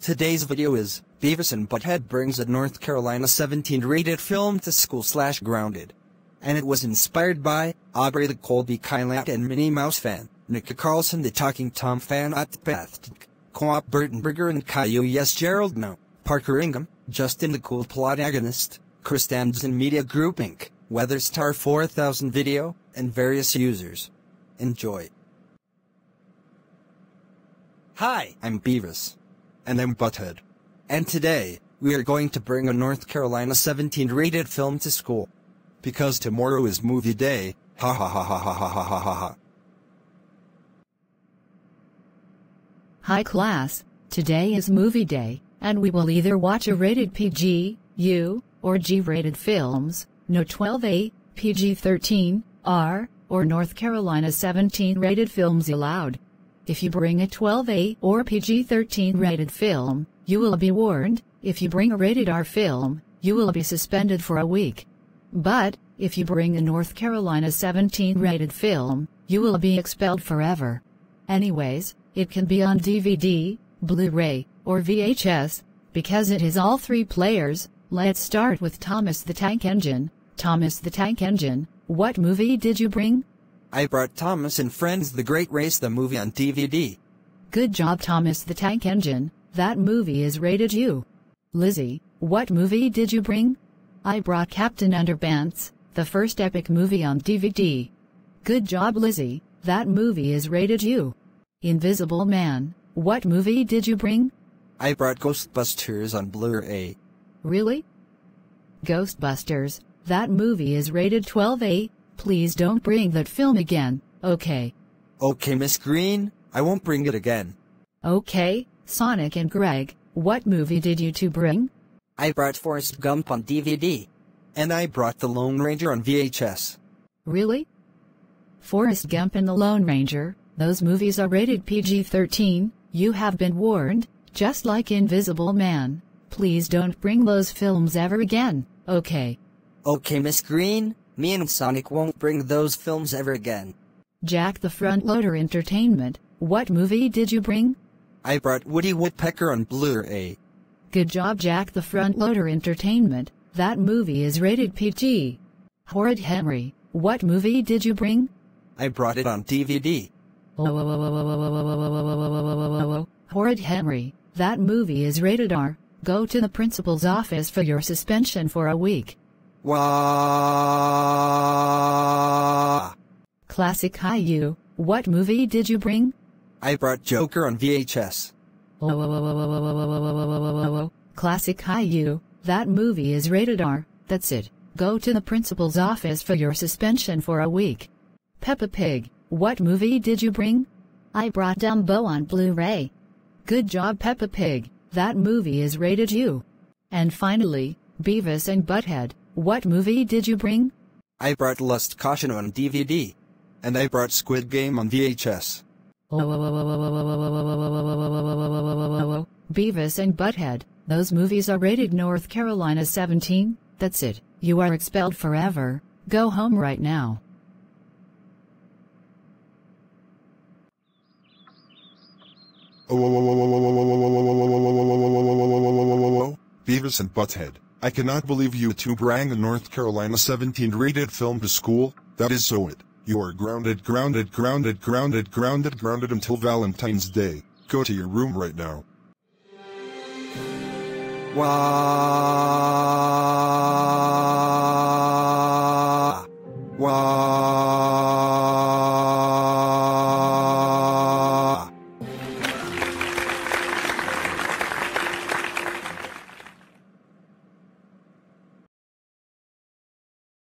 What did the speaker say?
Today's video is, Beavis and Butthead brings a North Carolina 17 rated film to school slash grounded. And it was inspired by, Aubrey the Colby Kylat and Minnie Mouse fan, Nika Carlson the Talking Tom fan at Beth, Coop Burtonburger and Caillou Yes Gerald No, Parker Ingham, Justin the Cool Plot Agonist, Chris Damson Media Group Inc., Weatherstar 4000 Video, and various users. Enjoy. Hi, I'm Beavis. And I'm Butthead. And today, we are going to bring a North Carolina 17 rated film to school. Because tomorrow is movie day, ha ha ha ha ha ha ha ha ha ha. Hi class, today is movie day, and we will either watch a rated PG, U, or G-rated films, no 12A, PG-13, R, or North Carolina 17 rated films allowed. If you bring a 12A or PG-13 rated film, you will be warned, if you bring a rated R film, you will be suspended for a week. But, if you bring a North Carolina 17 rated film, you will be expelled forever. Anyways, it can be on DVD, Blu-ray, or VHS, because it is all three players. Let's start with Thomas the Tank Engine. Thomas the Tank Engine, what movie did you bring? I brought Thomas and Friends The Great Race the movie on DVD. Good job Thomas the Tank Engine, that movie is rated U. Lizzie, what movie did you bring? I brought Captain Underpants, the first epic movie on DVD. Good job Lizzie, that movie is rated U. Invisible Man, what movie did you bring? I brought Ghostbusters on Blu-ray. Really? Ghostbusters, that movie is rated 12A, please don't bring that film again, okay? Okay Miss Green, I won't bring it again. Okay, Sonic and Greg, what movie did you two bring? I brought Forrest Gump on DVD. And I brought The Lone Ranger on VHS. Really? Forrest Gump and The Lone Ranger, those movies are rated PG-13, you have been warned, just like Invisible Man. Please don't bring those films ever again, okay? Okay Miss Green, me and Sonic won't bring those films ever again. Jack the Front Loader Entertainment, what movie did you bring? I brought Woody Woodpecker on Blu-ray. Good job Jack the Front Loader Entertainment, that movie is rated PG. Horrid Henry, what movie did you bring? I brought it on DVD. Horrid Henry, that movie is rated R. Go to the principal's office for your suspension for a week. Wah! Classic Caillou, what movie did you bring? I brought Joker on VHS. Classic Caillou, that movie is rated R. That's it. Go to the principal's office for your suspension for a week. Peppa Pig, what movie did you bring? I brought Dumbo on Blu-ray. Good job Peppa Pig, that movie is rated U. And finally, Beavis and Butthead, what movie did you bring? I brought Lust Caution on DVD. And I brought Squid Game on VHS. Beavis and Butthead, those movies are rated North Carolina 17, that's it, you are expelled forever, go home right now. Beavis and Butthead, I cannot believe you two bring a North Carolina 17 rated film to school, that is so it. You are grounded, grounded, grounded, grounded, grounded, grounded until Valentine's Day. Go to your room right now. Wah!